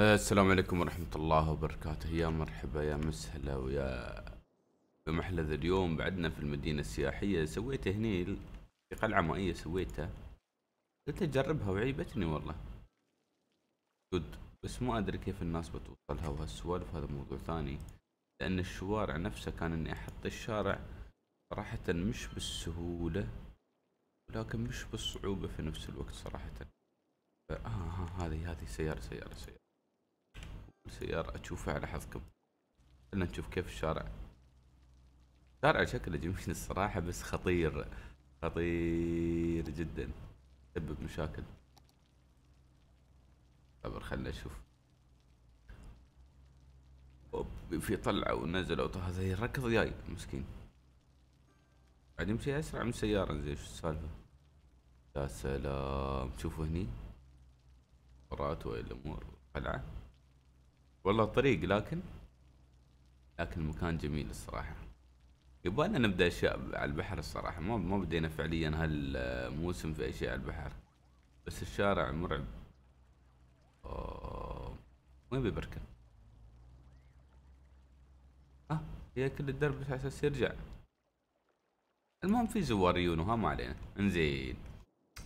السلام عليكم ورحمة الله وبركاته. يا مرحبا يا مسهلا ويا بمحلى اليوم. بعدنا في المدينة السياحية سويت هني في قلعة مائية سويتها. قلت أجربها وعيبتني والله. جود بس ما أدري كيف الناس بتوصلها وهالسوالف هذا موضوع ثاني. لأن الشوارع نفسها كان إني أحط الشارع صراحة مش بالسهولة ولكن مش بالصعوبة في نفس الوقت صراحة. ف- آه, آه هذه هذه سيارة سيارة سيارة. سيارة أشوفها على حظكم خلنا نشوف كيف الشارع. شارع شكله جميل الصراحة بس خطير خطير جدا. يسبب مشاكل صبر خلنا نشوف. في طلعة ونزل أو هذا يركض جاي. مسكين. بعد يمشي أسرع من السيارة زين شو السالفة؟ يا سلام. شوفوا هني. مرات والأمور قلعة والله طريق لكن لكن المكان جميل الصراحة. يبغانا نبدأ أشياء على البحر الصراحة. ما ما بدينا فعليا هالموسم في أشياء على البحر. بس الشارع مرعب. آه، وين بيبركن؟ ها هي كل الدرب على أساس يرجع. المهم في زواريون وها ما علينا. انزين.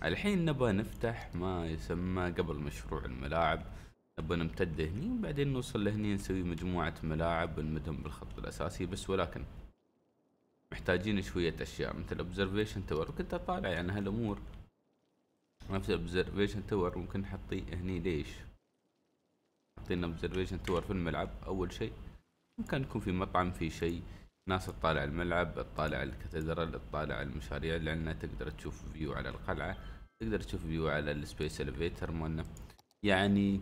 الحين نبغى نفتح ما يسمى قبل مشروع الملاعب. نبغى نمتد هني وبعدين نوصل لهني نسوي مجموعة ملاعب ونمدهم بالخط الأساسي بس ولكن محتاجين شوية أشياء مثل observation تور وكنت أطالع يعني هالأمور. نفس observation تور ممكن نحطيه هني. ليش؟ حاطين observation تور في الملعب أول شيء. ممكن يكون في مطعم في شيء. ناس تطالع الملعب تطالع ال cathedral تطالع المشاريع اللي عندنا. تقدر تشوف view على القلعة تقدر تشوف view على ال space elevator مالنا. يعني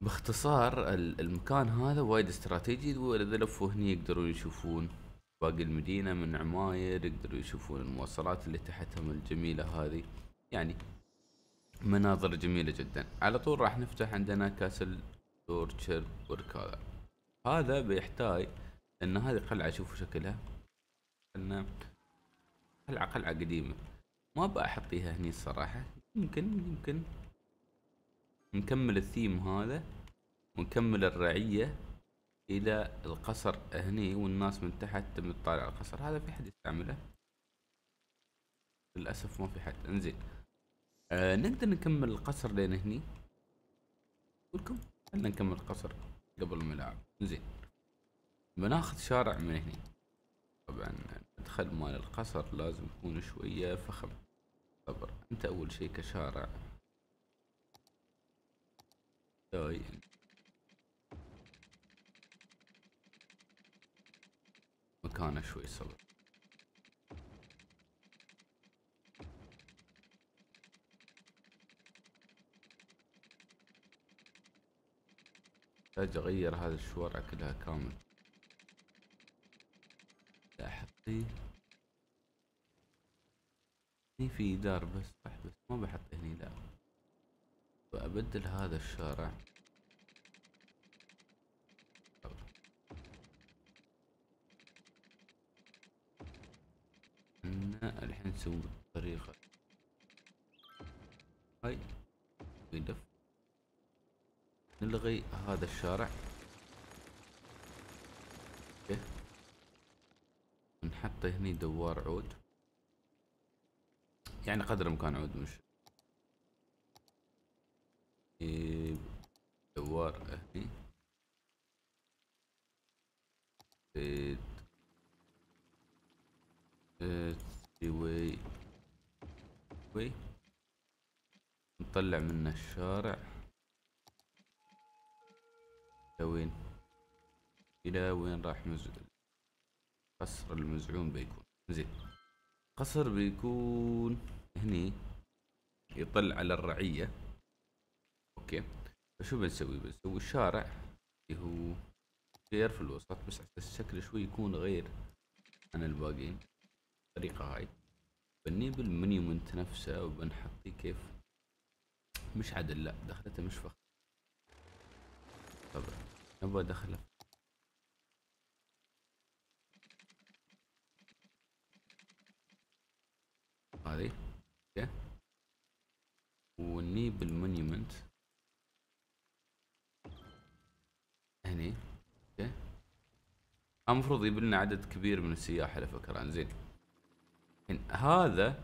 باختصار ال- المكان هذا وايد استراتيجي واذا لفوا هني يقدرون يشوفون باقي المدينة من عماير يقدروا يشوفون المواصلات اللي تحتهم الجميلة هذه. يعني مناظر جميلة جدا. على طول راح نفتح عندنا castle تورتشر بورك هذا بيحتاج إن هذه قلعة شوفوا شكلها. إن قلعة قلعة قديمة. ما بأحطيها هني الصراحة. يمكن يمكن نكمل الثيم هذا ونكمل الرعية إلى القصر هني والناس من تحت تطالع القصر. هذا في حد يستعمله؟ للأسف ما في حد. إنزين. آه نقدر نكمل القصر لين هني؟ لكم خلنا نكمل القصر قبل الملعب زين بناخذ شارع من هني. طبعا المدخل مال القصر لازم يكون شوية فخم. صبر. أنت أول شي كشارع. مكانه شوي صبر احتاج اغير هذا الشوارع كلها كامل لا احطيه هني في دار بس صح بس ما بحط هني لا وابدل هذا الشارع. الحين نسوي الطريقة هاي. يلف نلغي هذا الشارع. نحط هني دوار عود. يعني قدر الإمكان عود مش دوار هني زيد زيد سوي way. نطلع منه الشارع. إلى وين؟ إلى وين راح مز... قصر المزعوم بيكون. زين. قصر بيكون هني يطل على الرعية. okay. فشو بنسوي بنسوي؟ الشارع اللي هو غير في الوسط بس على الشكل شوي يكون غير عن الباقيين. الطريقة هاي. بنجيب ال monument نفسه وبنحطيه كيف؟ مش عدل لا دخلته مش فخم طبعا نبغى ادخله هذه okay. ونجيب ال monument هني. أوكي. المفروض يجيب لنا عدد كبير من السياح على فكرة. زين. هذا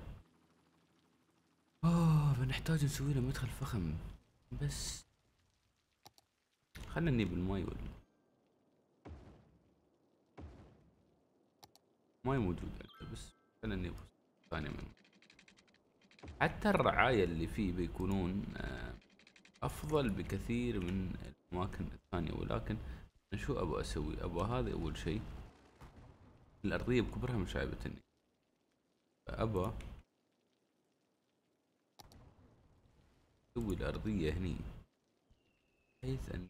أوه بنحتاج نسوي له مدخل فخم. بس. خلنا نجيب الماي ولا ماي موجود بس خلنا نجيب ثانية منه. حتى الرعاية اللي فيه بيكونون آه، أفضل بكثير من الأماكن الثانية ولكن شو أبغى أسوي؟ أبغى هذا أول شيء. الأرضية بكبرها مش عيبتني فأبغى أسوي الأرضية هني بحيث أن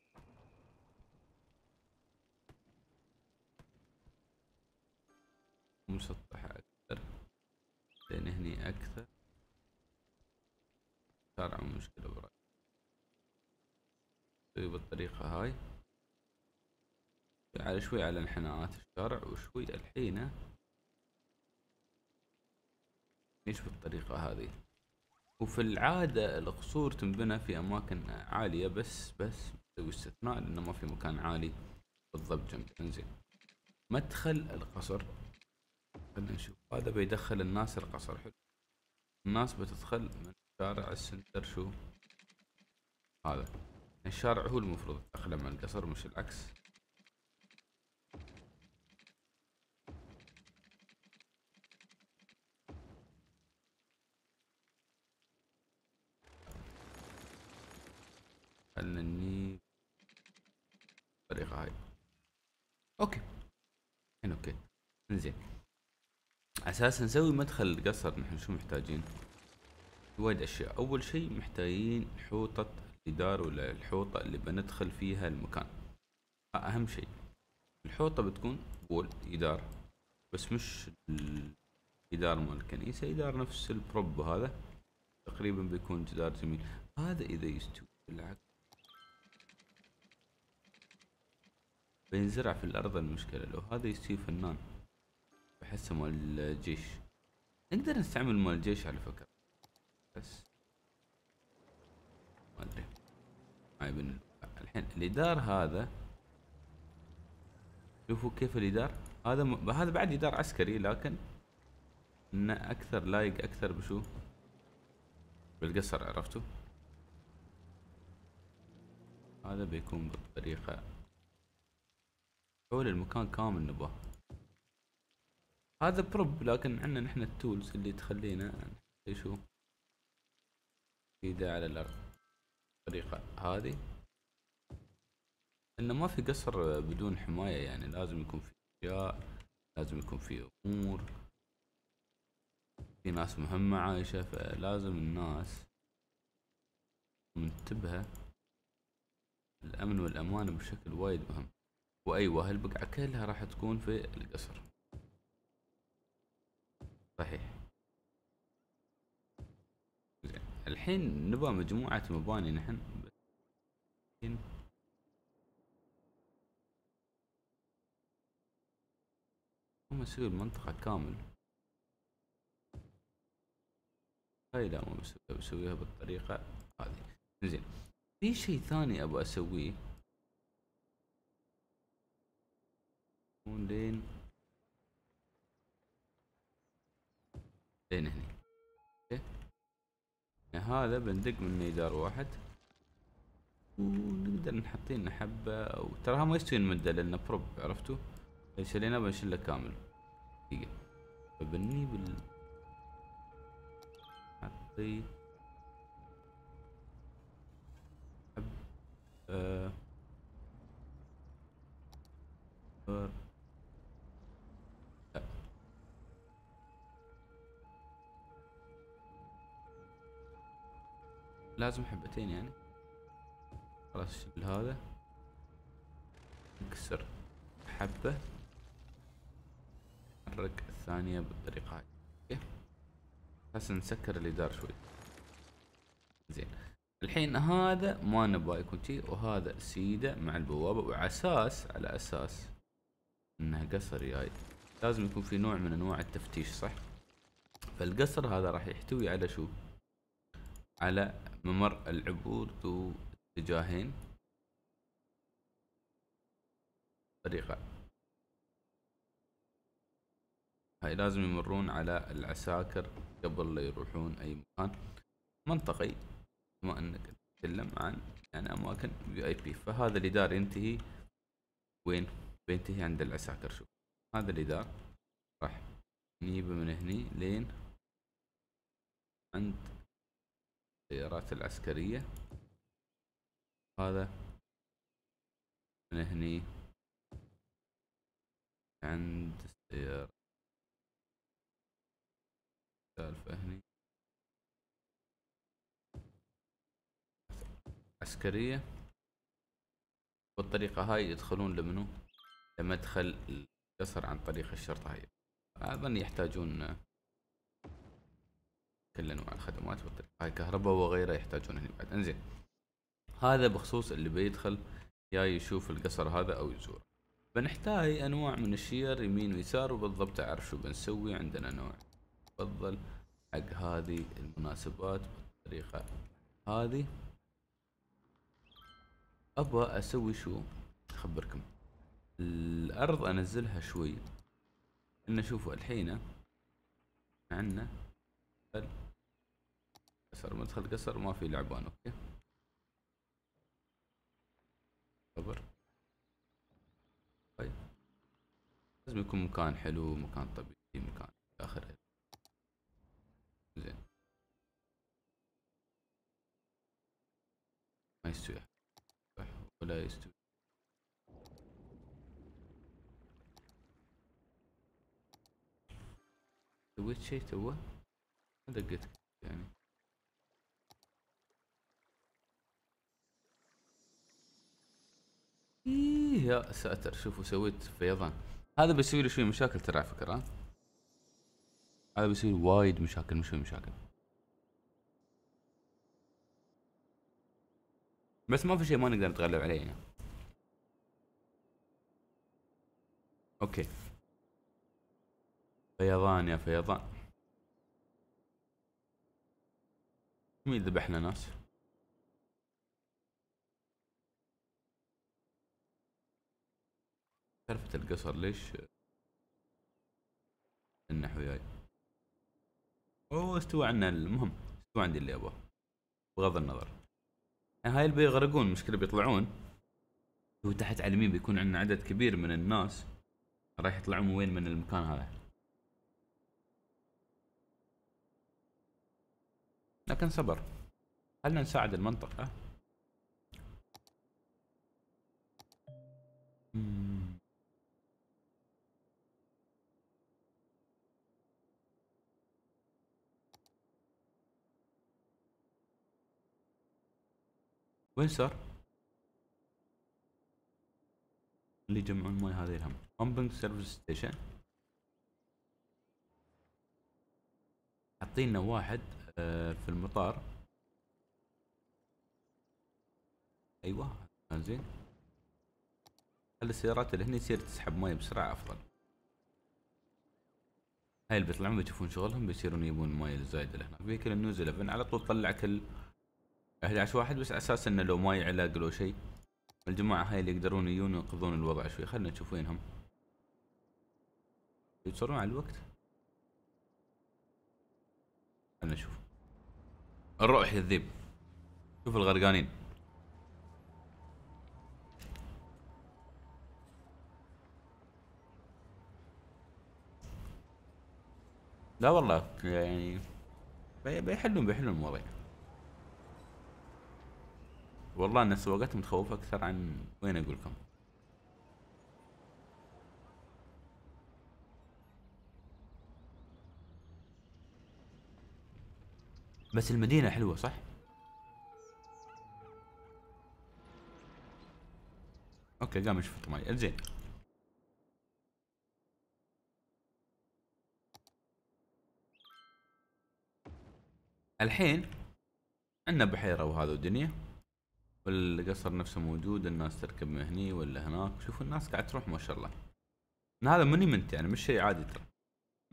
مسطحة أكثر. لأن هني أكثر. مشكلة برأيي نسوي بالطريقة هاي. على شوي على انحناءات الشارع وشوي الحين ليش بالطريقة هذه؟ وفي العادة القصور تنبنى في أماكن عالية بس بس نسوي استثناء لأنه ما في مكان عالي بالضبط جنب. انزين. مدخل القصر. خلينا نشوف. هذا بيدخل الناس القصر. حلو. الناس بتدخل من شارع ال center شو؟ هذا. الشارع هو المفروض تدخله من القصر مش العكس. خلنا نجيب الطريقة هاي. أوكي. هنا أوكي. إنزين. أساس نسوي مدخل القصر نحن شو محتاجين؟ وايد أشياء. أول شيء محتاجين حوطة الجدار ولا الحوطة اللي بندخل فيها المكان. أهم شيء الحوطة بتكون بول جدار بس مش الجدار مال الكنيسة جدار نفس البروب هذا. تقريبا بيكون جدار جميل. هذا إذا يستوي بالعكس بينزرع في الأرض المشكلة. لو هذا يستوي فنان بحسه مال الجيش. نقدر نستعمل مال الجيش على فكرة بس ما أدري. بن الحين الادار هذا شوفوا كيف الادار هذا م... هذا بعد ادار عسكري لكن إنه أكثر لايق أكثر بشو؟ بالقصر عرفتوا؟ هذا بيكون بالطريقة حول المكان كامل نبغاه. هذا بروب لكن عندنا نحن التولز اللي تخلينا شو إيده على الأرض. الطريقة هذه. انه ما في قصر بدون حماية يعني لازم يكون في أشياء لازم يكون في أمور. في ناس مهمة عايشة فلازم الناس منتبهة الامن والأمان بشكل وايد مهم. وأيوة هالبقعة كلها راح تكون في القصر. صحيح زين الحين نبغى مجموعة مباني نحن. هم نسوي المنطقة كامل. هاي لا مو بسويها بسويها بالطريقة هذه. زين. في شيء ثاني أبغى أسويه. لين لين هني. هذا بندق منه جدار واحد. ونقدر نحطين حبة أو تراها ما يستوي المدة لأنه بروب عرفتوا؟ شلينا بنشله كامل. دقيقة. فبني بال. حطي حب. آه. لازم حبتين يعني. خلاص شيل هذا. نكسر حبة. نحرك الثانية بالطريقة هاي. أوكي. بس نسكر الإدار شوي. زين. الحين هذا ما نبغى يكون شي وهذا سيدة مع البوابة وعلى أساس على أساس انه قصر جاي لازم يكون في نوع من أنواع التفتيش صح؟ فالقصر هذا راح يحتوي على شو؟ على ممر العبور ذو اتجاهين. طريقة. هاي لازم يمرون على العساكر قبل لا يروحون أي مكان. منطقي بما أنك تتكلم عن يعني أماكن في اي بي فهذا الإدار ينتهي. وين؟ بينتهي عند العساكر. شوف هذا الإدار راح نجيبه من هني لين عند السيارات العسكرية. هذا من هني عند السيارة. سالفة هني. عسكرية. بالطريقة هاي يدخلون لمنو؟ لمدخل القصر عن طريق الشرطة هاي. أظن يحتاجون كل أنواع الخدمات هاي كهرباء وغيرها يحتاجون هنا بعد. إنزين هذا بخصوص اللي بيدخل يا يشوف القصر هذا أو يزوره. بنحتاج أنواع من الشير يمين ويسار وبالضبط أعرف شو بنسوي. عندنا نوع تفضل حق هذه المناسبات بالطريقة هذه أبغى أسوي شو؟ أخبركم. الأرض أنزلها شوي. إن شوفوا الحين عندنا مدخل قصر ما في لعبان أوكي؟ صبر طيب. لازم يكون مكان حلو مكان طبيعي مكان اخر زين. ما يستوي. ولا يستوي. سويت شيء توه ما دقيت يعني إيه يا ساتر شوفوا سويت فيضان هذا بيسوي لي شوي مشاكل ترى على فكرة هذا بيسوي لي وايد مشاكل مش مشاكل. بس ما في شيء ما نقدر نتغلب عليه يعني. أوكي. فيضان يا فيضان مين ذبحنا ناس؟ سالفة القصر ليش النحو وياي اوه استوى عنا المهم استوى عندي اللي أبغاه بغض النظر. يعني هاي اللي بيغرقون المشكلة بيطلعون. وتحت على اليمين بيكون عندنا عدد كبير من الناس راح يطلعون وين من المكان هذا. لكن صبر. خلنا نساعد المنطقة. وين صار؟ اللي يجمعون ماي هذه الهم. pumping service station حاطين واحد آه، في المطار. أيوه زين. خلي السيارات اللي هنا يصير تسحب ماي بسرعة أفضل. هاي اللي بيطلعون بيشوفون شغلهم بيصيرون يبون الماي الزايد اللي هناك. vehicle in use 11 على طول طلع كل 11 واحد بس على أساس إنه لو ما يعلق لو شيء الجماعة هاي اللي يقدرون يجون وينقذون الوضع شوي. خلنا نشوف وينهم. يوصلون على الوقت. خلنا نشوف. الروح يا الذيب شوف الغرقانين. لا والله يعني بيحلون بيحلون المواضيع والله أن السواقات متخوفة أكثر عن وين أقول لكم. بس المدينة حلوة صح؟ أوكي قام يشوف الطماي زين الحين عندنا بحيرة وهذا الدنيا. والقصر نفسه موجود الناس تركب من هني ولا هناك. شوفوا الناس قاعد تروح ما شاء الله. هذا monument يعني مش شيء عادي ترى.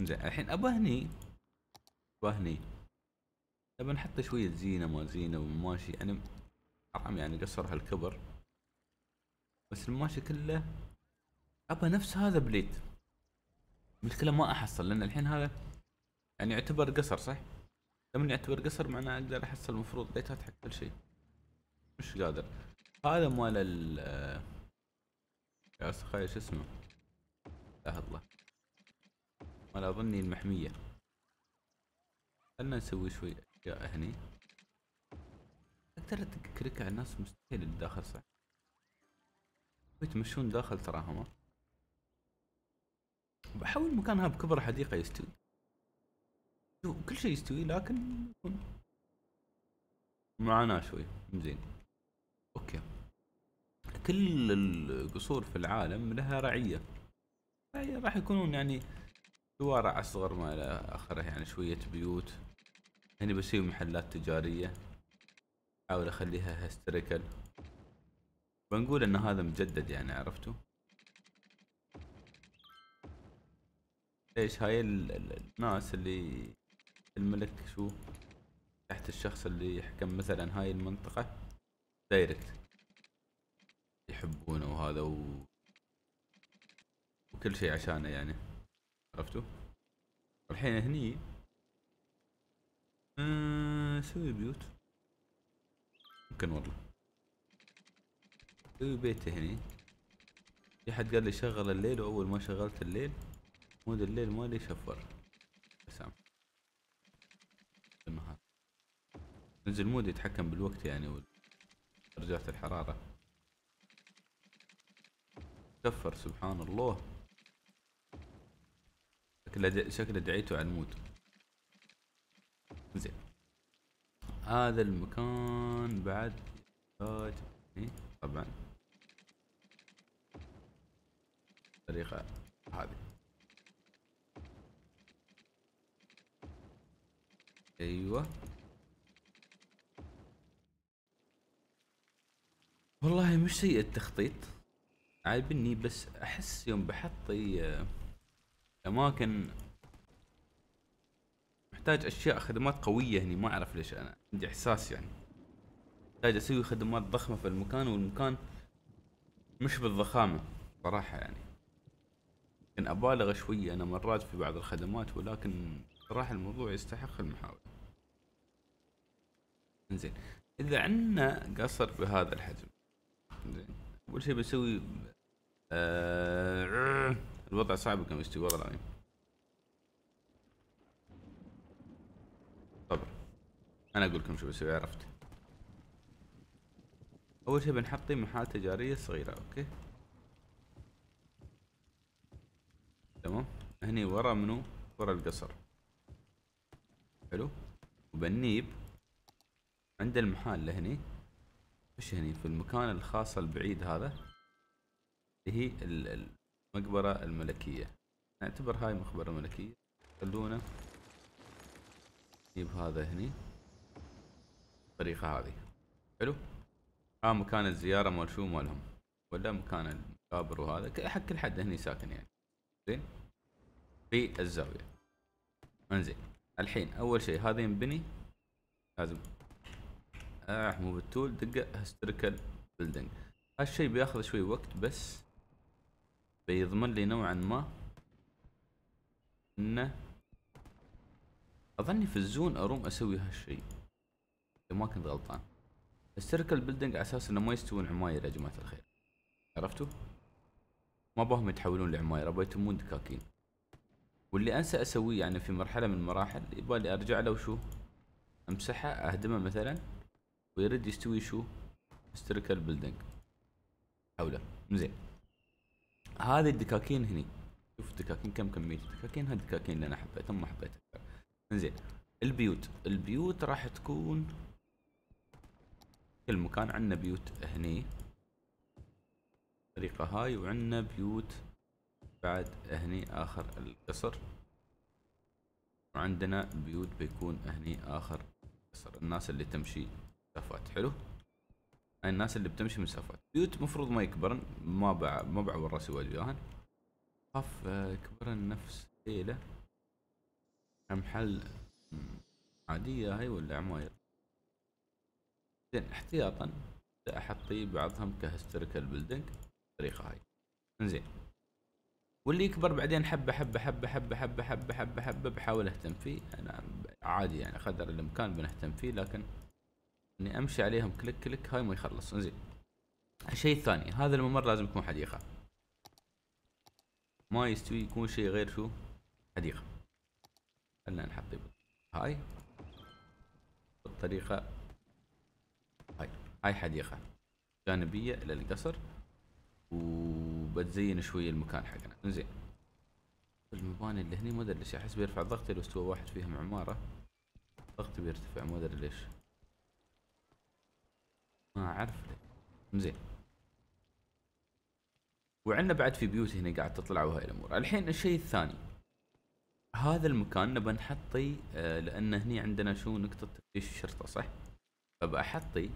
زين الحين ابى هني ابى هني. ابى نحط شوية زينة ما زينة وماشي. يعني حرام يعني قصر هالكبر. بس الماشي كله ابى نفس هذا بليت. المشكلة ما أحصل لأن الحين هذا يعني يعتبر قصر صح؟ لما يعتبر قصر معناه أقدر أحصل المفروض بيتات حق كل شيء. مش قادر. هذا مال ال يا أخي شو اسمه؟ لا الله. مال أظني المحمية. خلنا نسوي شوي أشياء هني. ادق كليك على الناس مستحيل الداخل صح. يتمشون داخل تراهم؟ بحاول مكانها بكبر حديقة يستوي. كل شيء يستوي لكن معاناة شوي. زين. أوكي. كل القصور في العالم لها رعية. رعية راح يكونون يعني شوارع أصغر ما إلى آخره يعني شوية بيوت. هني بسوي محلات تجارية. أحاول أخليها historical بنقول إن هذا مجدد يعني عرفتوا؟ ليش هاي الناس اللي الملك شو؟ تحت الشخص اللي يحكم مثلا هاي المنطقة. direct. يحبونه وهذا و... وكل شيء عشانه يعني. عرفتوا؟ الحين هني نسوي بيوت. ممكن والله. سوي بيت هني. في حد قال لي شغل الليل وأول ما شغلت الليل. mod الليل مالي شفر. سام النهار نزل mod يتحكم بالوقت يعني ودرجات الحرارة. شفر سبحان الله شكله دعيته على المود زين. هذا المكان بعد. يحتاج طبعا. الطريقة هذه. أيوه. والله مش سيء التخطيط. عايبني بس أحس يوم بحط أماكن محتاج أشياء خدمات قوية هني ما أعرف ليش أنا عندي إحساس يعني. محتاج أسوي خدمات ضخمة في المكان والمكان مش بالضخامة صراحة يعني. يمكن أبالغ شوية أنا مرات في بعض الخدمات ولكن صراحة الموضوع يستحق المحاولة. زين إذا عندنا قصر بهذا الحجم أول شيء بسوي آه الوضع صعب كم يستوي والله العظيم طبعا أنا أقول لكم شو بسوي عرفت. أول شيء بنحط محال تجارية صغيرة أوكي. تمام. هني ورا منو؟ ورا القصر. حلو. وبنيب عند المحال لهني. وش هني في المكان الخاص البعيد هذا؟ اللي هي المقبرة الملكية. نعتبر هاي مقبرة ملكية. خلونا نجيب هذا هني. الطريقة هذه. حلو؟ ها مكان الزيارة مال شو مالهم؟ ولا مكان المقابر وهذا؟ حق كل حد هني ساكن يعني. زين؟ في الزاوية. انزين. الحين أول شيء هذا ينبني؟ لازم آه مو بالتول دقة historical building هالشيء بياخذ شوي وقت بس بيضمن لي نوعا ما إنه أظني في ال zone أروم أسوي هالشيء ما كنت غلطان. historical building على أساس إنه ما يستوون عماير يا جماعة الخير. عرفتوا؟ ما بهم يتحولون لعماير أبغى يتمون دكاكين. واللي أنسى أسويه يعني في مرحلة من المراحل يبالي أرجع له وشو أمسحه أهدمه مثلا. ويرد يستوي شو؟ historical building حولة. زين. هذه الدكاكين هني. شوف الدكاكين كم كمية. الدكاكين هذه الدكاكين اللي أنا حبيتها. ما حبيتها. زين. البيوت. البيوت راح تكون كل مكان. عندنا بيوت هني. الطريقة هاي. وعندنا بيوت بعد هني آخر القصر. وعندنا بيوت بيكون هني آخر القصر. الناس اللي تمشي مسافات حلو. هاي الناس اللي بتمشي مسافات بيوت مفروض ما يكبرن ما بع ما بعور رأسي وجههن خاف كبرن نفس ليلة. كم حل؟ عادية هاي ولا عماير؟ زين احتياطا احطي بعضهم ك historical building الطريقة هاي. إنزين. واللي يكبر بعدين حبة حبة حبة حبة حبة حبة حبة حبة بحاول أهتم فيه. أنا عادي يعني قدر الإمكان بنهتم فيه لكن إني أمشي عليهم click click هاي ما يخلص. زين الشيء الثاني هذا الممر لازم يكون حديقة. ما يستوي يكون شيء غير شو؟ حديقة. خلنا نحط هاي. بالطريقة هاي. هاي حديقة. جانبية إلى القصر. وبتزين شوي المكان حقنا. زين المباني اللي هني ما أدري ليش أحس بيرفع ضغطي لو استوى واحد فيهم عمارة. ضغطي بيرتفع ما أدري ليش. ما أعرف. زين. وعندنا بعد في بيوت هنا قاعد تطلع وهاي الأمور. الحين الشيء الثاني. هذا المكان نبى نحطي آه لأن هني عندنا شو نقطة تفتيش الشرطة صح؟ فبأحطي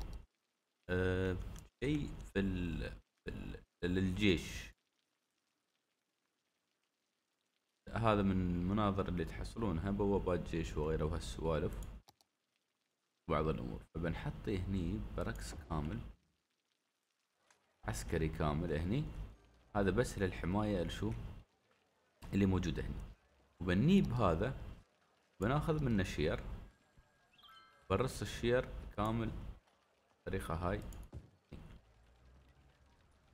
آه شيء في ال في ال للجيش هذا من المناظر اللي تحصلونها بوابات جيش وغيره وهالسوالف بعض الأمور. فبنحطي هني بركس كامل عسكري كامل هني. هذا بس للحماية لشو؟ اللي موجودة هني. وبنيب هذا بناخذ منه شير. برص الشير كامل الطريقة هاي.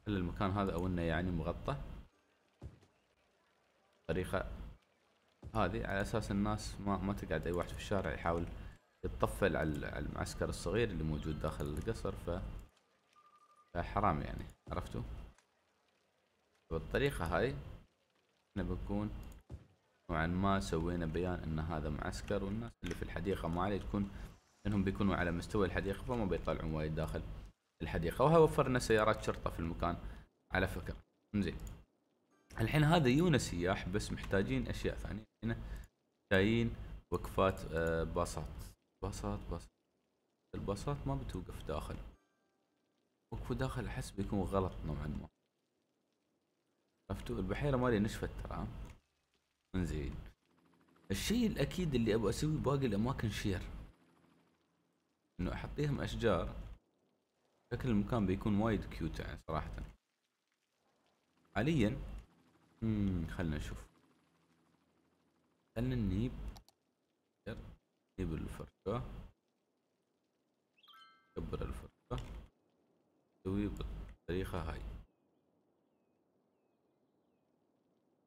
خلي المكان هذا أو إنه يعني مغطى؟ طريقة هذه على أساس الناس ما ما تقعد أي واحد في الشارع يحاول يتطفل على المعسكر الصغير اللي موجود داخل القصر ف فحرام يعني عرفتوا؟ بالطريقة هاي إحنا بنكون نوعا ما سوينا بيان إن هذا معسكر والناس اللي في الحديقة ما عليه تكون إنهم بيكونوا على مستوى الحديقة فما بيطلعون وايد داخل الحديقة. وها وفرنا سيارات شرطة في المكان على فكرة. زين الحين هذا يونا سياح بس محتاجين أشياء ثانية. هنا جايين وقفات آه، باصات. باصات باصات الباصات ما بتوقف داخل. وقفوا داخل أحس بيكون غلط نوعا ما. عرفتوا؟ البحيرة مالي نشفت ترى. انزين. الشيء الأكيد اللي أبغى أسوي باقي الأماكن شير. إنه أحطيهم أشجار. شكل المكان بيكون وايد cute يعني صراحة. حاليا خلنا نشوف. خلنا نجيب نجيب الفرقة. نكبر الفرقة. نسوي بالطريقة هاي.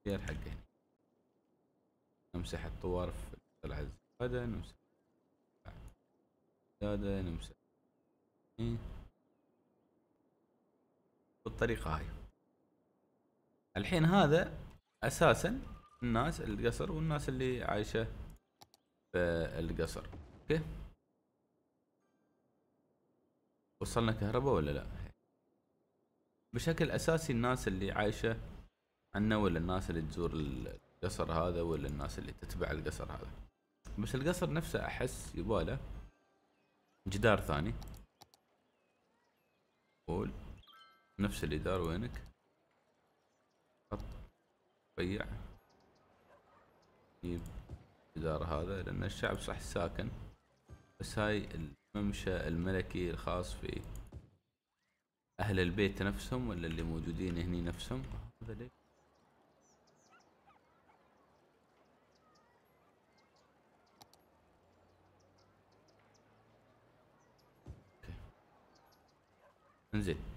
هي الحق هنا. نمسح الطوارف القلعة الزيادة نمسح زيادة نمسح. إيه. بالطريقة هاي. الحين هذا أساسا الناس القصر والناس اللي عايشة القصر أوكي؟ وصلنا كهرباء ولا لا؟ بشكل أساسي الناس اللي عايشة عنا ولا الناس اللي تزور القصر هذا ولا الناس اللي تتبع القصر هذا؟ بس القصر نفسه أحس يباله جدار ثاني. قول. نفس اللي دار وينك؟ حط رفيع جيب الجدار هذا لأن الشعب صح ساكن بس هاي الممشى الملكي الخاص في أهل البيت نفسهم ولا اللي موجودين هني نفسهم؟ هذا ليش انزين.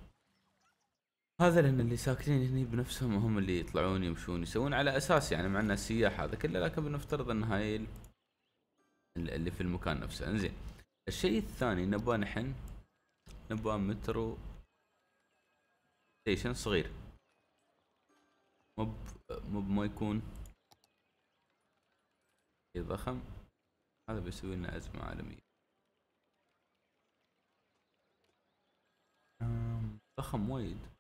هذا لأن اللي ساكنين هني بنفسهم هم اللي يطلعون يمشون يسوون على أساس يعني مع أن السياح هذا كله لكن بنفترض أن هاي اللي في المكان نفسه. إنزين الشيء الثاني نبغى نحن نبغى مترو ستيشن صغير. مو مو ما يكون ضخم. هذا بيسوي لنا أزمة عالمية. ضخم وايد.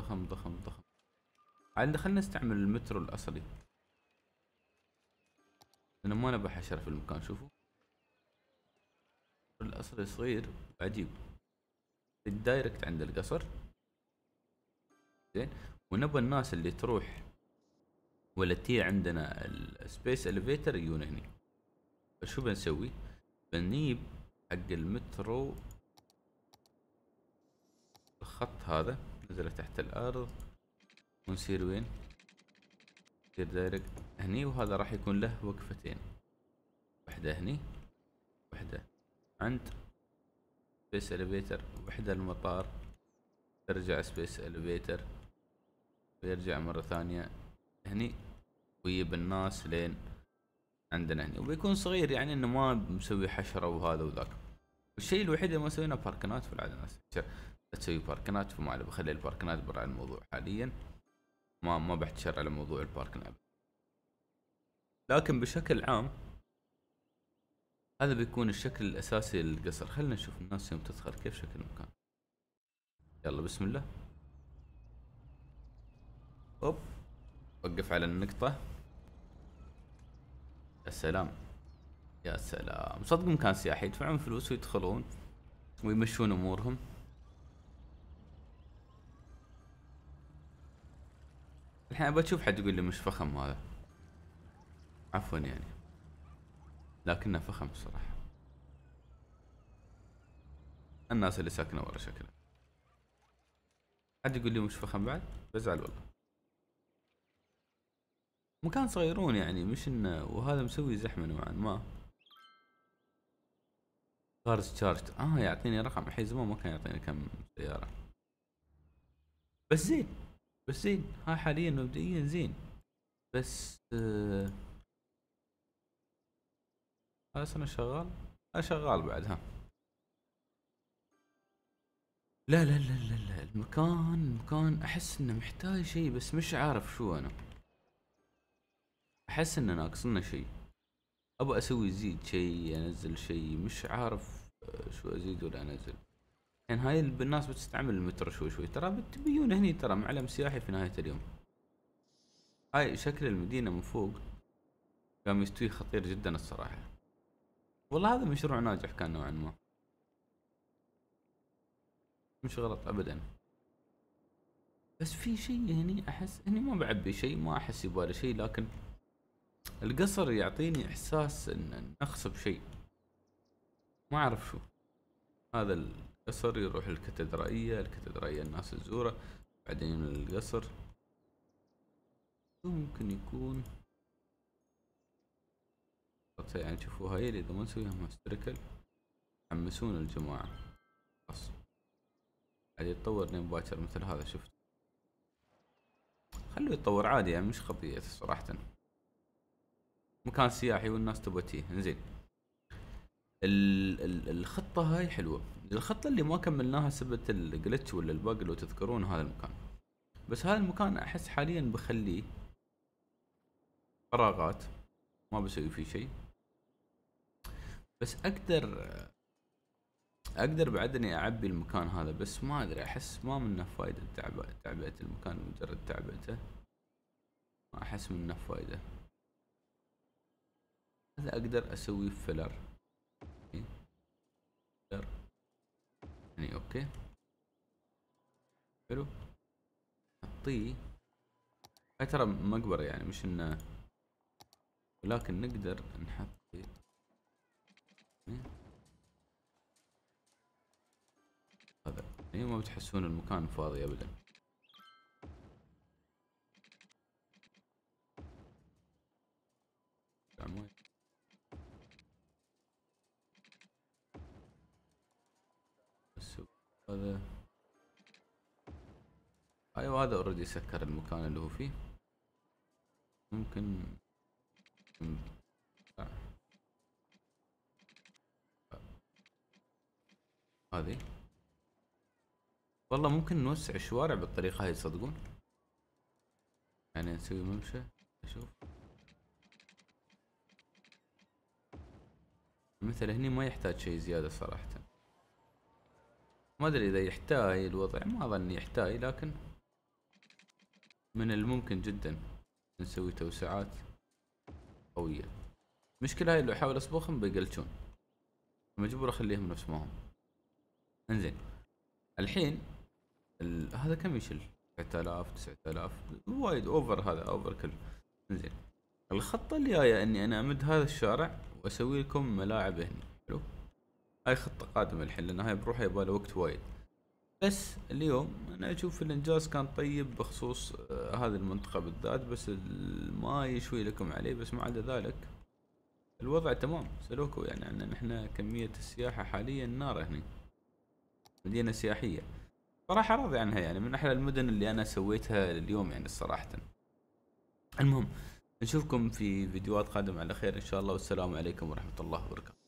ضخم ضخم ضخم. عاد خلنا نستعمل المترو الأصلي. أنا ما نبى حشر في المكان شوفوا. الأصلي صغير عجيب ال direct عند القصر. زين. ونبى الناس اللي تروح ولا تي عندنا ال space elevator يجون هني. فشو بنسوي؟ بنجيب حق المترو الخط هذا. نزل تحت الأرض. ونصير وين؟ نصير direct هني وهذا راح يكون له وقفتين. واحدة هني واحدة عند space elevator واحدة المطار. ترجع space elevator ويرجع مرة ثانية هني ويجيب الناس لين عندنا هني. وبيكون صغير يعني إنه ما مسوي حشرة وهذا وذاك. الشيء الوحيد اللي ما سوينا باركنات في العادة الناس تسوي باركنات فما بخلي الباركنات برا الموضوع حاليا. ما ما بحتشر على موضوع الباركن لكن بشكل عام هذا بيكون الشكل الأساسي للقصر. خلينا نشوف الناس يوم تدخل كيف شكل المكان. يلا بسم الله. أوب. وقف على النقطة. يا سلام. يا سلام. صدق مكان سياحي يدفعون فلوس ويدخلون ويمشون أمورهم. الحين ابى أشوف حد يقول لي مش فخم هذا. عفوا يعني. لكنه فخم الصراحة. الناس اللي ساكنة ورا شكله. حد يقول لي مش فخم بعد؟ بزعل والله. مكان صغيرون يعني مش إنه وهذا مسوي زحمة نوعا ما. كارز تشارجد آه يعطيني رقم. الحين زمان ما كان يعطيني كم سيارة. بس زين. بس زين ها حاليا مبدئيا زين. بس آه سنة شغال؟ ها شغال بعد ها. لا لا لا لا لا المكان المكان أحس إنه محتاج شيء بس مش عارف شو أنا. أحس إنه ناقصنا شيء. أبغى أسوي زيد شيء أنزل شيء مش عارف آه، شو أزيد ولا أنزل. يعني هاي الناس بتستعمل المترو شوي شوي. ترى بتبيون هني ترى معلم سياحي في نهاية اليوم. هاي شكل المدينة من فوق قام يستوي خطير جدا الصراحة. والله هذا مشروع ناجح كان نوعا ما. مش غلط ابدا. بس في شيء هني أحس اني ما بعبي شيء ما أحس يبالي شيء لكن القصر يعطيني إحساس إن نقص بشيء ما أعرف شو. هذا القصر يروح الكاتدرائية الكاتدرائية الناس تزوره بعدين القصر. ممكن يكون؟ يعني شوفوا هاي اذا ما نسويها historical يحمسون الجماعة. خلاص. قاعد يتطور لين باكر مثل هذا شفت. خلوه يتطور عادي يعني مش قضية صراحة. مكان سياحي والناس تبغى تيه. انزين. الخطة هاي حلوة. الخطة اللي ما كملناها سبت ال glitch ولا ال bug لو تذكرون هذا المكان. بس هذا المكان أحس حاليا بخليه فراغات ما بسوي فيه شيء. بس أقدر أقدر بعد إني أعبي المكان هذا بس ما أدري أحس ما منه فايدة تعبئة تعبئة المكان مجرد تعبئته. ما أحس منه فايدة. هذا أقدر أسوي فيلر فيلر يعني أوكي. حلو. حطيه هاي ترى مقبرة يعني مش إنه ولكن نقدر نحط هذا. يعني ما بتحسون المكان فاضي ابدا. هذا. أيوه هذا اوريدي سكر المكان اللي هو فيه. ممكن. هذه. والله ممكن نوسع الشوارع بالطريقة هاي تصدقون يعني نسوي ممشى أشوف. مثل هني ما يحتاج شيء زيادة صراحة. ما أدري إذا يحتاج الوضع ما أظن يحتاج لكن من الممكن جدا نسوي توسعات قوية. مشكلة هاي لو أحاول أصبغهم بيقلشون. مجبور أخليهم نفس ما هم. إنزين. الحين ال... هذا كم يشيل؟ 9000 9000 وايد أوفر هذا أوفر كل. إنزين. الخطة اللي جاية إني أنا أمد هذا الشارع وأسوي لكم ملاعب هنا هاي خطة قادمة الحين لأن هاي بروحها يبغى وقت وايد. بس اليوم أنا أشوف الانجاز كان طيب بخصوص آه، هذه المنطقة بالذات بس الماي شوي لكم عليه بس ما عدا ذلك الوضع تمام. سلوكوا يعني عندنا نحن كمية السياحة حاليا نار هنا مدينة سياحية. صراحة راضي عنها يعني من أحلى المدن اللي أنا سويتها اليوم يعني صراحة. المهم نشوفكم في فيديوهات قادمة. على خير إن شاء الله والسلام عليكم ورحمة الله وبركاته.